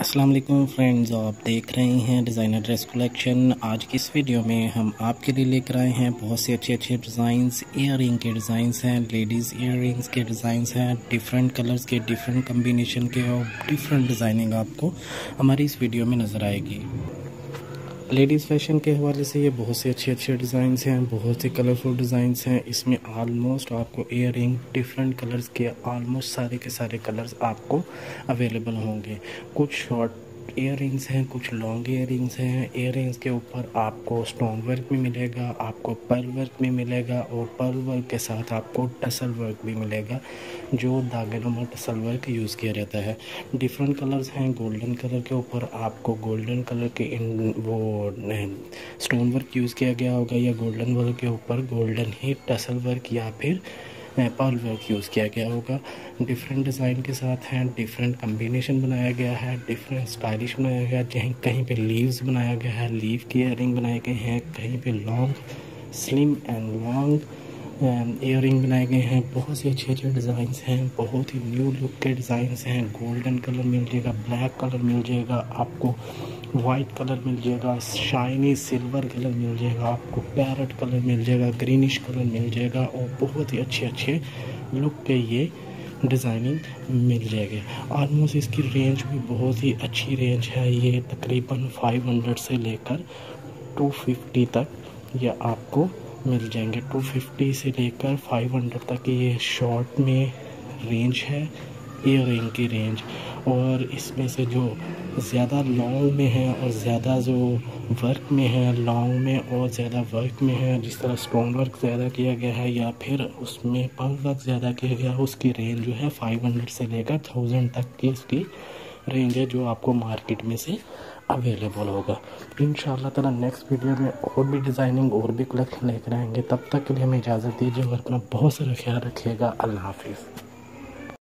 अस्सलाम वालेकुम फ्रेंड्स आप देख रहे हैं डिज़ाइनर ड्रेस कलेक्शन आज की इस वीडियो में हम आपके लिए लेकर आए हैं बहुत से अच्छे अच्छे डिज़ाइंस इयर के डिज़ाइंस हैं लेडीज़ इयर के डिज़ाइंस हैं डिफरेंट कलर्स के डिफरेंट कम्बिनेशन के और डिफरेंट डिज़ाइनिंग आपको हमारी इस वीडियो में नज़र आएगी। लेडीज़ फ़ैशन के हवाले से ये बहुत से अच्छे अच्छे डिज़ाइंस हैं, बहुत से कलरफुल डिज़ाइंस हैं। इसमें आलमोस्ट आपको इयर डिफरेंट कलर्स के आलमोस्ट सारे के सारे कलर्स आपको अवेलेबल होंगे। कुछ शॉर्ट इयर हैं, कुछ लॉन्ग इयर हैं। इयर के ऊपर आपको स्टोन वर्क भी मिलेगा, आपको पर्ल वर्क भी मिलेगा और पर्ल वर्क के साथ आपको टसल वर्क भी मिलेगा, जो धागे नुमा टसल वर्क यूज़ किया जाता है। डिफरेंट कलर्स हैं गोल्डन कलर के ऊपर आपको गोल्डन कलर के इन वो स्टोन वर्क यूज़ किया गया होगा या गोल्डन वर्क के ऊपर गोल्डन ही टसल वर्क या फिर पर्ल वर्क यूज़ किया गया होगा। डिफरेंट डिज़ाइन के साथ हैं डिफरेंट कम्बिनेशन बनाया गया है डिफरेंट स्टाइलिश बनाया गया है जहीं कहीं पे लीव्स बनाया गया है लीव की एयरिंग बनाए गए हैं, कहीं पे long slim and long ear बनाए गए हैं, बहुत से अच्छे अच्छे डिज़ाइन हैं, बहुत ही न्यू लुक के डिज़ाइन हैं। गोल्डन कलर मिल जाएगा ब्लैक कलर मिल जाएगा, आपको वाइट कलर मिल जाएगा शाइनी सिल्वर कलर मिल जाएगा, आपको पैरट कलर मिल जाएगा ग्रीनिश कलर मिल जाएगा और बहुत ही अच्छे अच्छे लुक के ये डिज़ाइनिंग मिल जाएगी। ऑलमोस्ट इसकी रेंज भी बहुत ही अच्छी रेंज है, ये तकरीबन 500 से लेकर 250 तक ये आपको मिल जाएँगे। 250 से लेकर 500 तक ये शॉर्ट में रेंज है ईयर रिंग की रेंज और इसमें से जो ज़्यादा लॉन्ग में है और ज़्यादा जो वर्क में है लॉन्ग में और ज़्यादा वर्क में है, जिस तरह स्ट्रॉन्ग वर्क ज़्यादा किया गया है या फिर उसमें पल वर्क ज़्यादा किया गया है उसकी रेंज जो है 500 से लेकर थाउज़ेंड तक की इसकी रेंज है जो आपको मार्केट में से अवेलेबल होगा। इन ताला नेक्स्ट वीडियो में और भी डिज़ाइनिंग और भी कलेक्शन लेकर आएँगे। तब तक के लिए हमें इजाज़त दीजिए और अपना बहुत सारा ख्याल रखिएगा। अल्लाह हाफिज़।